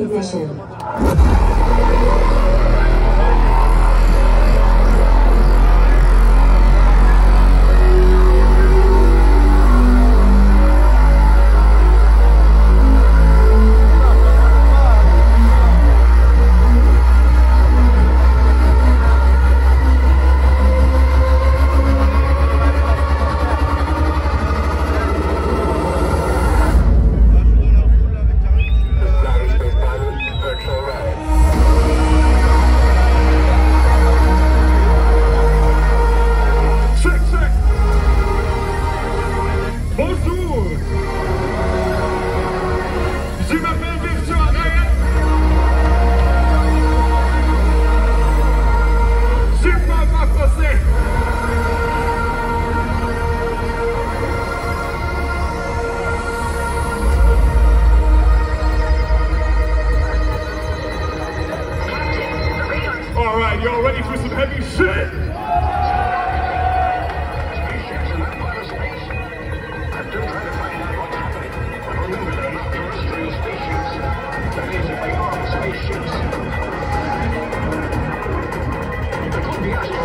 Ignition. Yeah.